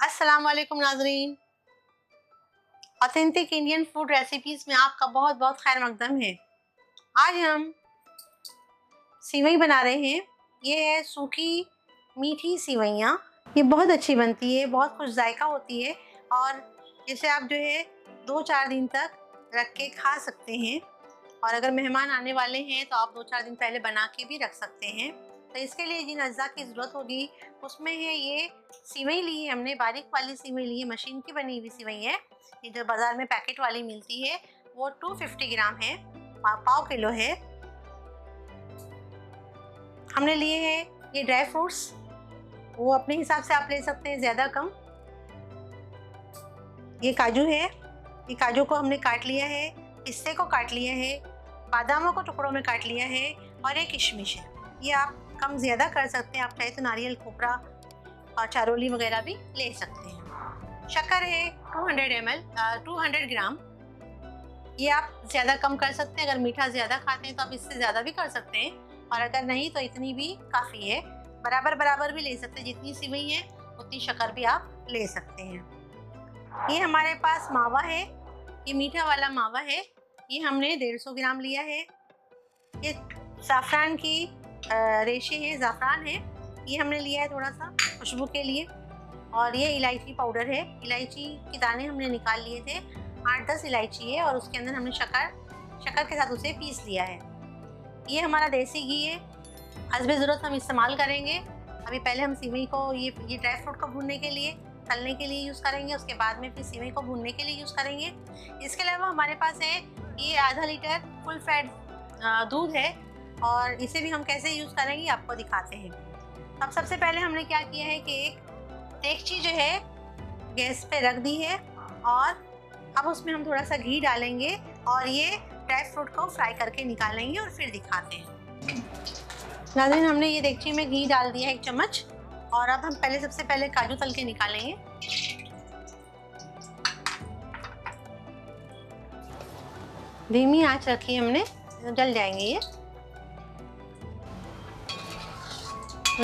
अस्सलाम वालेकुम नाजरीन। ऑथेंटिक इंडियन फ़ूड रेसिपीज़ में आपका बहुत बहुत खैर मकदम है। आज हम सीवई बना रहे हैं। ये है सूखी मीठी सीवैयाँ ये बहुत अच्छी बनती है, बहुत खुश जायका होती है और इसे आप जो है दो चार दिन तक रख के खा सकते हैं। और अगर मेहमान आने वाले हैं तो आप दो चार दिन पहले बना के भी रख सकते हैं। तो इसके लिए जिन अज्जा की ज़रूरत होगी, उसमें है ये सिवई ली है हमने, बारीक वाली सिवई ली है, मशीन की बनी हुई सिवई है। ये जो बाज़ार में पैकेट वाली मिलती है, वो 250 ग्राम है पाव किलो है। हमने लिए हैं ये ड्राई फ्रूट्स, वो अपने हिसाब से आप ले सकते हैं, ज़्यादा कम। ये काजू है, ये काजू को हमने काट लिया है, पिस्ते को काट लिया है, बादामों को टुकड़ों में काट लिया है और एक किशमिश है। ये आप कम ज़्यादा कर सकते हैं। आप चाहे तो नारियल, खोपरा और चारोली वगैरह भी ले सकते हैं। शक्कर है 200 hundred M L two gram. ये आप ज़्यादा कम कर सकते हैं। अगर मीठा ज़्यादा खाते हैं तो आप इससे ज़्यादा भी कर सकते हैं। और अगर नहीं तो इतनी भी काफ़ी है। बराबर बराबर भी ले सकते हैं। जितनी सिवई है, उतनी शक्कर भी आप ले सकते हैं। ये हमारे पास मावा है। ये मीठा वाला मावा है। ये हमने डेढ़ सौ ग्राम लिया है। ये साफरान की रेशे है, ज़ाफ़रान है। ये हमने लिया है थोड़ा सा खुशबू के लिए। और ये इलायची पाउडर है। इलायची के दाने हमने निकाल लिए थे। आठ दस इलायची है और उसके अंदर हमने शक्कर शक्कर के साथ उसे पीस लिया है। ये हमारा देसी घी है। हसब ज़रूरत हम इस्तेमाल करेंगे। अभी पहले हम सीवई को ये ये ड्राई फ्रूट को भूनने के लिए, तलने के लिए यूज़ करेंगे। उसके बाद में फिर सीवई को भूनने के लिए यूज़ करेंगे। इसके अलावा हमारे पास है, ये आधा लीटर फुल फैट दूध है। और इसे भी हम कैसे यूज़ करेंगे आपको दिखाते हैं। अब सबसे पहले हमने क्या किया है कि एक देगची जो है, गैस पे रख दी है और अब उसमें हम थोड़ा सा घी डालेंगे और ये ड्राई फ्रूट को फ्राई करके निकालेंगे और फिर दिखाते हैं। नाजिन हमने ये देगची में घी डाल दिया है एक चम्मच और अब हम पहले, सबसे पहले काजू तल के निकालेंगे। धीमी आँच रखी हमने, जल जाएँगे ये।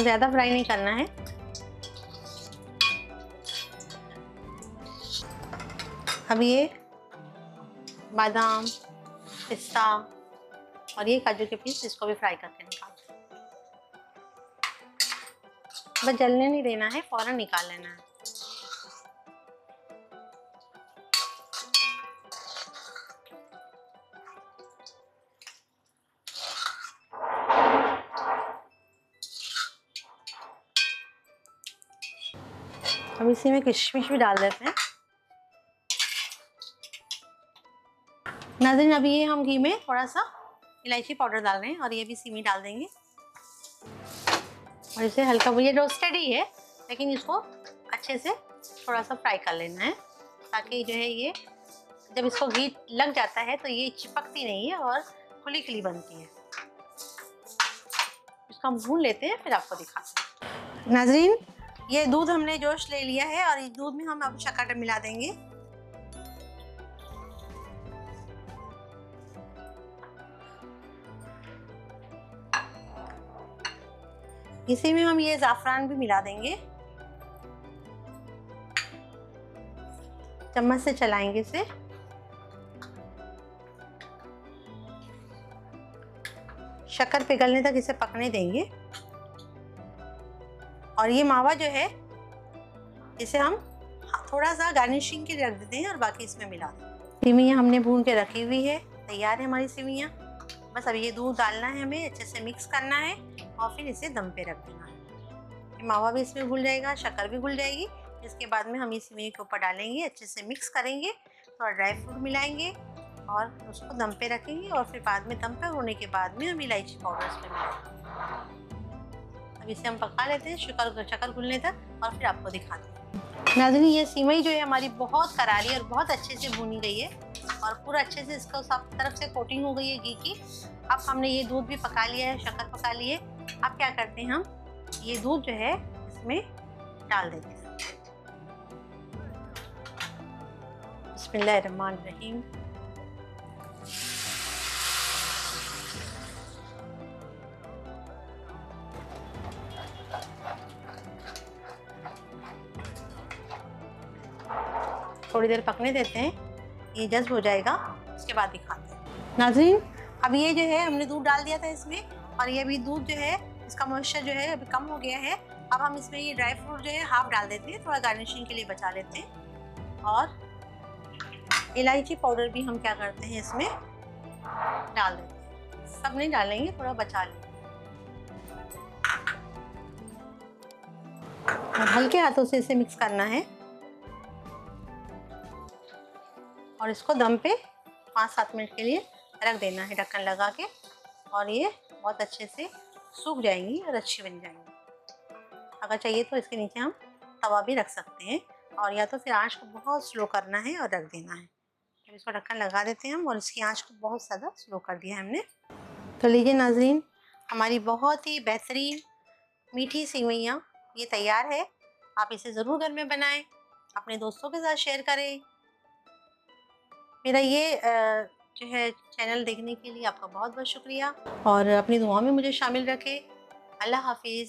ज़्यादा फ्राई नहीं करना है। अब ये बादाम, पिस्ता और ये काजू के पीस, इसको भी फ्राई करके निकाल बस जलने नहीं देना है, फ़ौरन निकाल लेना है। अब इसी में किशमिश भी डाल देते हैं। नाजिन, अभी ये हम घी में थोड़ा सा इलायची पाउडर डाल रहे हैं और ये भी सीमी डाल देंगे। और इसे हल्का ये रोस्टेड ही है, लेकिन इसको अच्छे से थोड़ा सा फ्राई कर लेना है, ताकि जो है ये, जब इसको घी लग जाता है तो ये चिपकती नहीं है और खुली खुली बनती है। इसको हम भून लेते हैं, फिर आपको दिखाते हैं। नाजरीन ये दूध हमने जोश ले लिया है और इस दूध में हम अब शक्कर मिला देंगे। इसी में हम ये ज़ाफ़रान भी मिला देंगे। चम्मच से चलाएँगे इसे। शक्कर पिघलने तक इसे पकने देंगे। और ये मावा जो है, इसे हम थोड़ा सा गार्निशिंग के रख देते हैं और बाकी इसमें मिला दें सिवियाँ हमने भून के रखी हुई है। तैयार है हमारी सिवियाँ बस अब ये दूध डालना है हमें, अच्छे से मिक्स करना है और फिर इसे दम पे रख देना है। मावा भी इसमें घुल जाएगा, शक्कर भी घुल जाएगी। इसके बाद में हम इस सिवई के ऊपर डालेंगे, अच्छे से मिक्स करेंगे, थोड़ा ड्राई फ्रूट मिलाएँगे और उसको दम पे रखेंगे और फिर बाद में दम पे होने के बाद में हम इलायची पाउडर इसमें मिलाएँगे। अब इसे हम पका लेते हैं शक्कर शक्कर घुलने तक और फिर आपको दिखाते हैं। नाजनी ये सिवई जो है हमारी बहुत करारी और बहुत अच्छे से भुनी गई है और पूरा अच्छे से इसका सब तरफ़ से कोटिंग हो गई है घी की। अब हमने ये दूध भी पका लिया है, शक्कर पका लिए। अब क्या करते हैं हम? ये दूध जो है, इसमें डाल देते हैं। रहीम थोड़ी देर पकने देते हैं। ये जज्ब हो जाएगा। उसके बाद दिखाते हैं। नाजरीन? अब ये जो है हमने दूध डाल दिया था इसमें। और ये अभी दूध जो है इसका मॉइस्चर जो है अभी कम हो गया है। अब हम इसमें ये ड्राई फ्रूट जो है हाफ़ डाल देते हैं। थोड़ा गार्निशिंग के लिए बचा लेते हैं। और इलायची पाउडर भी हम क्या करते हैं इसमें डाल देते हैं। सब नहीं डालेंगे थोड़ा बचा लेंगे हल्के हाथों से इसे मिक्स करना है। और इसको दम पे पाँच सात मिनट के लिए रख देना है ढक्कन लगा के। और ये बहुत अच्छे से सूख जाएँगी और अच्छी बन जाएँगी। अगर चाहिए तो इसके नीचे हम तवा भी रख सकते हैं। और या तो फिर आँच को बहुत स्लो करना है और रख देना है। तो इसको ढक्कन लगा देते हैं हम और इसकी आँच को बहुत ज़्यादा स्लो कर दिया हमने। तो लीजिए नाजरीन, हमारी बहुत ही बेहतरीन मीठी सिवैयाँ ये तैयार है। आप इसे ज़रूर घर में बनाएँ, अपने दोस्तों के साथ शेयर करें। मेरा ये जो है चैनल देखने के लिए आपका बहुत बहुत शुक्रिया और अपनी दुआ में मुझे शामिल रखें। अल्लाह हाफिज़।